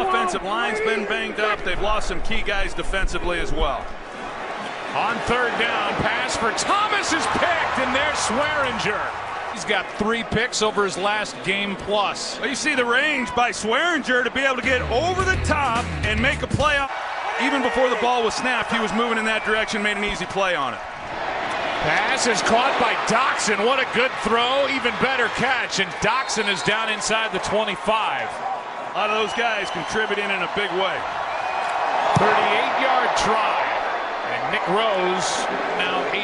offensive line's been banged up. They've lost some key guys defensively as well. On third down, pass for Thomas is picked, and there's Swearinger. He's got three picks over his last game plus. Well, you see the range by Swearinger to be able to get over the top and make a play. Even before the ball was snapped, he was moving in that direction, made an easy play on it. Pass is caught by Doctson. What a good throw. Even better catch. And Doctson is down inside the 25. A lot of those guys contributing in a big way. 38 yard try. And Nick Rose now 8 for 9.